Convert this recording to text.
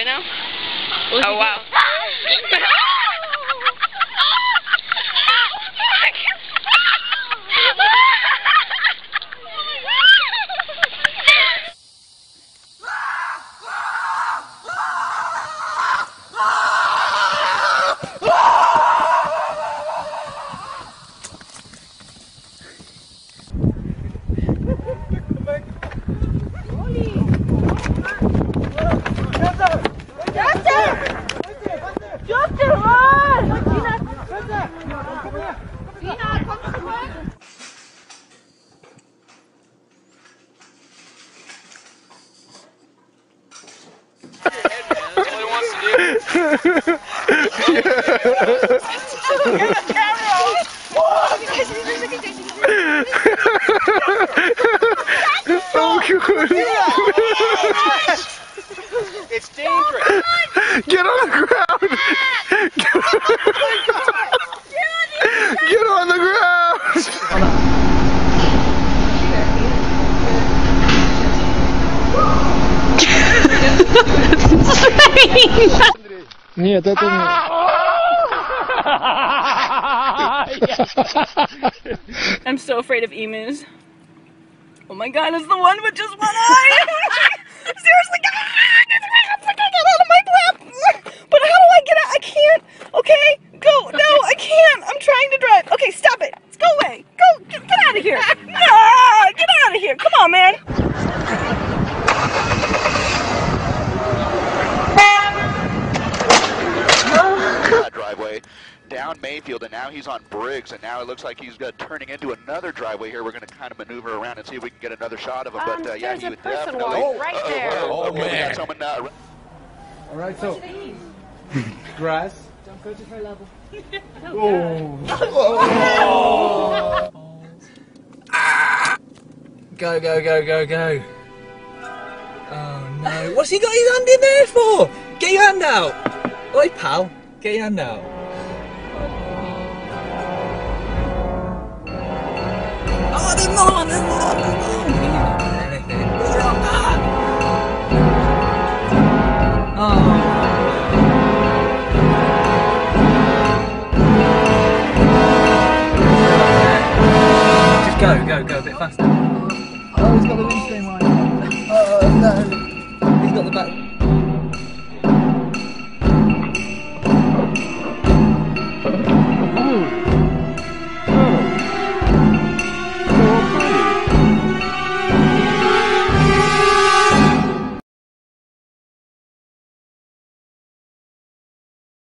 Oh, doing now? Oh, wow. It's dangerous. Get on the ground! Get on, the ground! Нет, это I'm so afraid of emus. Oh my god, it's the one with just one eye! Seriously, Mayfield, and now he's on Briggs, and now it looks like he's uh, turning into another driveway here. We're going to kind of maneuver around and see if we can get another shot of him. Um, but uh, yeah, he would definitely. walking right Uh-oh, there. uh-oh, Oh, okay, we got man. someone. Uh, All right, so grass. Don't go to her level. Oh! Go, go, go, go, go. Oh no. What's he got his hand in there for? Get your hand out. Oi, pal. Get your hand out. Go, go, go a bit faster. Oh, he's got the windscreen wide. Oh no.